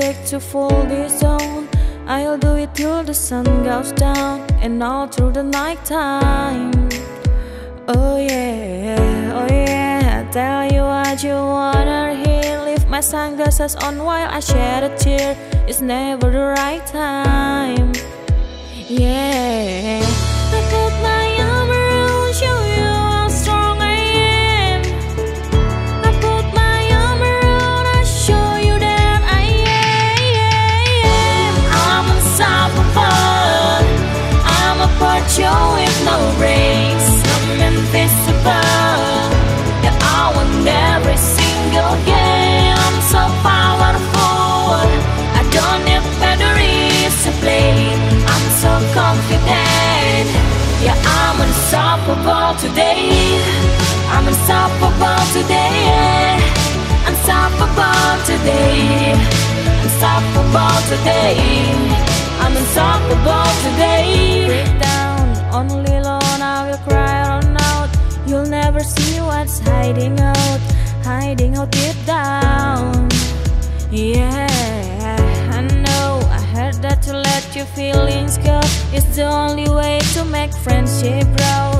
to fool this zone. I'll do it till the sun goes down and all through the night time. Oh yeah, oh yeah. I tell you what you wanna hear. Leave my sunglasses on while I shed a tear. It's never the right time. Yeah. Today. Unstoppable today. Unstoppable today. I'm unstoppable today. Break down, only alone I will cry on out. You'll never see what's hiding out, hiding out deep down. Yeah, I know. I heard that to let your feelings go is the only way to make friendship grow.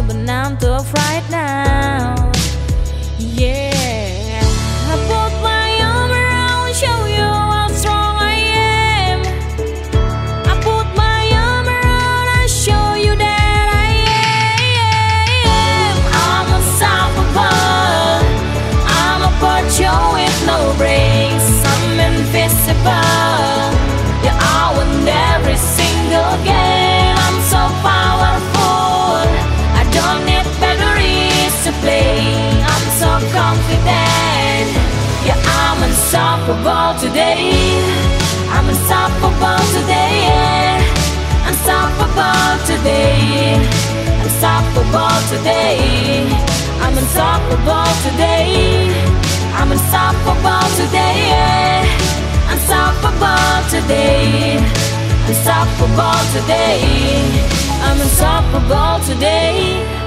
Unstoppable today. I'm unstoppable today. Unstoppable today. Unstoppable today. I'm unstoppable today. I'm unstoppable today. Unstoppable today. Unstoppable today. I'm unstoppable today.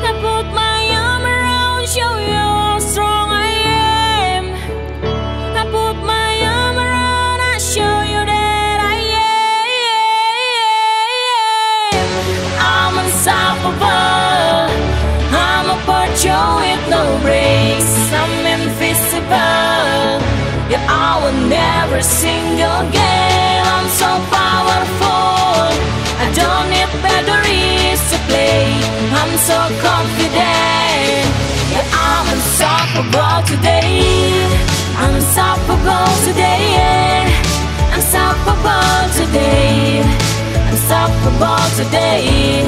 Single game. I'm so powerful. I don't need batteries to play. I'm so confident. Yeah, I'm unstoppable today. I'm unstoppable today. Unstoppable today. Unstoppable today.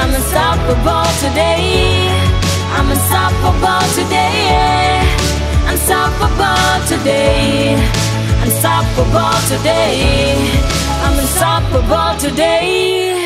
I'm unstoppable today. I'm unstoppable today. Unstoppable today. Unstoppable today. I'm unstoppable today.